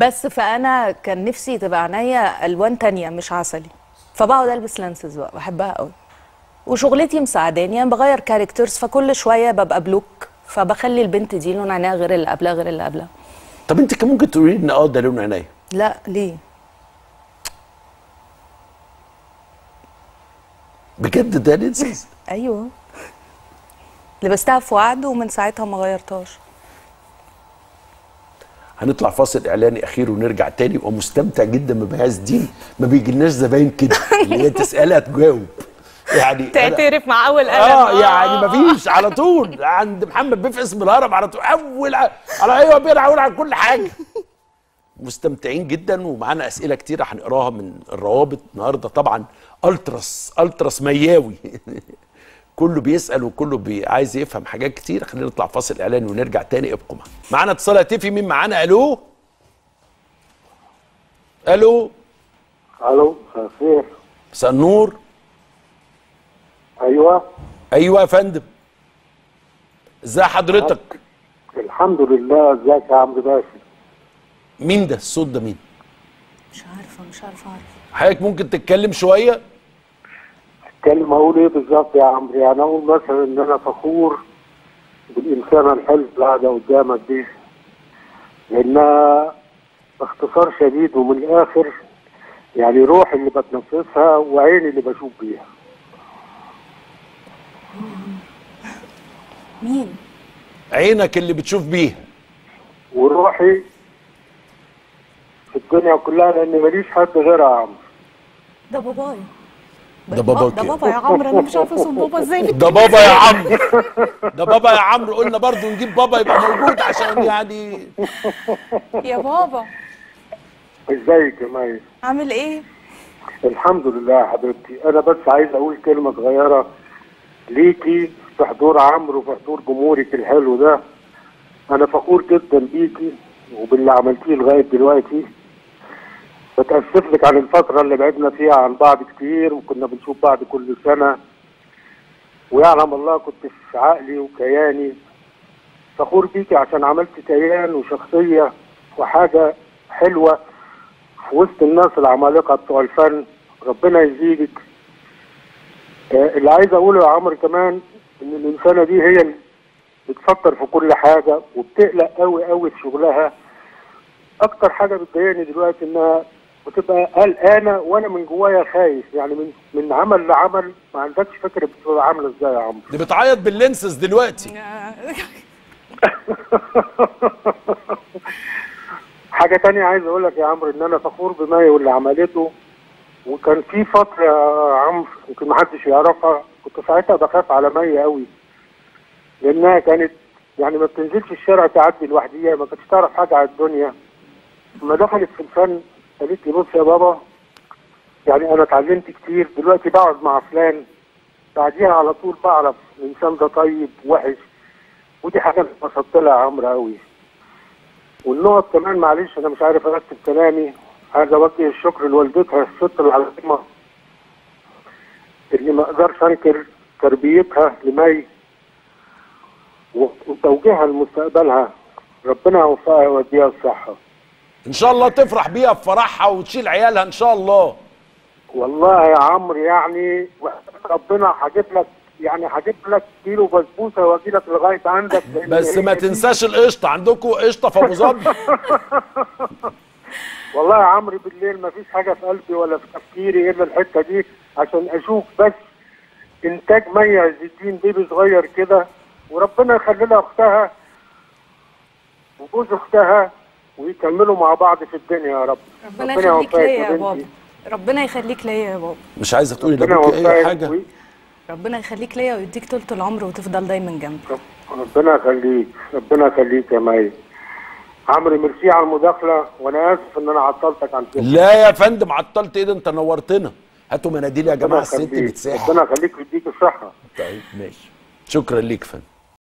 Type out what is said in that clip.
بس فأنا كان نفسي تبقى عينيا ألوان تانية مش عسلي. فبقعد ألبس lenses بقى بحبها قوي. وشغلتي مساعداني أنا بغير characters فكل شوية ببقى ب look فبخلي البنت دي لون عينيها غير اللي قبلها غير اللي قبلها. طب أنت كان ممكن تقولي لي ان آه ده لون عينيا؟ لا ليه؟ بجد ده lenses أيوه. لبستها في وعد ومن ساعتها ما غيرتهاش. هنطلع فاصل إعلاني أخير ونرجع تاني. ومستمتع جدا ببهاز الدين. ما بيجيلناش زباين كده. اللي هي تسألها تجاوب. يعني تعترف مع أول قلم. آه يعني مفيش على طول. عند محمد بيه في اسم الهرم على طول. أول على أيوه هقول على كل حاجة. مستمتعين جدا. ومعانا أسئلة كتيره هنقراها من الروابط النهارده. طبعا ألتراس ألتراس مياوي. كله بيسأل وكله بي عايز يفهم حاجات كتير. خلينا نطلع فاصل اعلاني ونرجع تاني. ابقوا معانا. معانا اتصال هاتفي. مين معانا؟ ألو؟ ألو؟ ألو مساء الخير مساء النور أيوه. أيوه يا فندم. ازي حضرتك؟ الحمد لله. إزيك يا عمرو باشا؟ مين ده؟ الصوت ده مين؟ مش عارفة مش عارفة. اعرف حضرتك ممكن تتكلم شوية؟ اتكلم أقول إيه بالظبط يا عمرو؟ يعني أقول مثلا إن أنا فخور بالانسانه الحلوه اللي قاعدة قدامك دي لانها باختصار شديد ومن الآخر يعني روحي اللي بتنفسها وعيني اللي بشوف بيها. مين؟ عينك اللي بتشوف بيها. وروحي في الدنيا كلها لأن ماليش حد غيرها يا عمرو. ده بابايا. ده باباك ده بابا يا عمرو أنا مش عارفه اسم بابا إزاي. ده بابا يا عمرو. ده بابا يا عمرو. قلنا برضو نجيب بابا يبقى موجود عشان يعني. يا بابا. إزيك يا مي؟ عامل إيه؟ الحمد لله يا حبيبتي. أنا بس عايز أقول كلمة صغيرة ليكي في حضور عمرو وفي حضور جمهورك الحلو ده. أنا فخور جدا بيكي وباللي عملتيه لغاية دلوقتي. بتأسف لك عن الفترة اللي بعدنا فيها عن بعض كتير وكنا بنشوف بعض كل سنة. ويعلم الله كنت في عقلي وكياني. فخور بيكي عشان عملت كيان وشخصية وحاجة حلوة في وسط الناس العمالقة بتوع الفن. ربنا يزيدك. آه، اللي عايز أقوله يا عمرو كمان إن الإنسانة دي هي اللي بتفكر في كل حاجة وبتقلق قوي قوي في شغلها. أكتر حاجة بتضايقني دلوقتي إنها بتبقى قلقانه وأنا من جوايا خايف. يعني من من عمل لعمل ما عندكش فكره بتبقى عاملة إزاي يا عمرو. دي بتعيط بال lenses دلوقتي. حاجة تانية عايز أقول لك يا عمرو إن أنا فخور بمي واللي عملته. وكان في فترة يا عمرو يمكن محدش يعرفها كنت ساعتها بخاف على مي قوي. لأنها كانت يعني ما بتنزلش الشارع تعدي لوحديها ما كانتش تعرف حاجة على الدنيا. لما دخلت في الفن قالت لي بص يا بابا يعني أنا اتعلمت كتير دلوقتي بقعد مع فلان بعديها على طول بعرف الانسان ده طيب وحش. ودي حاجة أنا اتبسطت لها عمرو قوي والنقط كمان معلش أنا مش عارف أرتب كلامي. عايز أوجه الشكر لوالدتها الست العظيمة اللي ما أقدرش أنكر تربيتها لمي وتوجيهها لمستقبلها. ربنا يوفقها ويديها الصحة. إن شاء الله تفرح بيها في فرحها وتشيل عيالها إن شاء الله. والله يا عمرو يعني ربنا هجيب لك يعني هجيب لك كيلو بسبوسة واجي لك لغاية عندك. بس ما تنساش القشطة عندكم قشطة في أبو ظبي؟ والله يا عمرو بالليل ما فيش حاجة في قلبي ولا في تفكيري إلا الحتة دي عشان أشوف بس إنتاج مي عز الدين بيبي صغير كده وربنا يخلي لها أختها وجوز أختها ويكملوا مع بعض في الدنيا يا رب. ربنا يخليك يوفقك ليا يا. بابا. ربنا يخليك ليا يا بابا. مش عايزه تقولي ربنا لابوكي أي حاجة. وي- ربنا يخليك ليا ويديك طولة العمر وتفضل دايما جنبي. ربنا يخليك. ربنا يخليك يا مي. عمرو ميرسي على المداخلة وأنا آسف إن أنا عطلتك عن كده لا يا فندم عطلت إيه ده؟ أنت نورتنا. هاتوا مناديل يا جماعة ربنا الست يخليك. بتساحب ربنا يخليك ويديك الصحة. طيب ماشي. شكرا ليك يا فندم.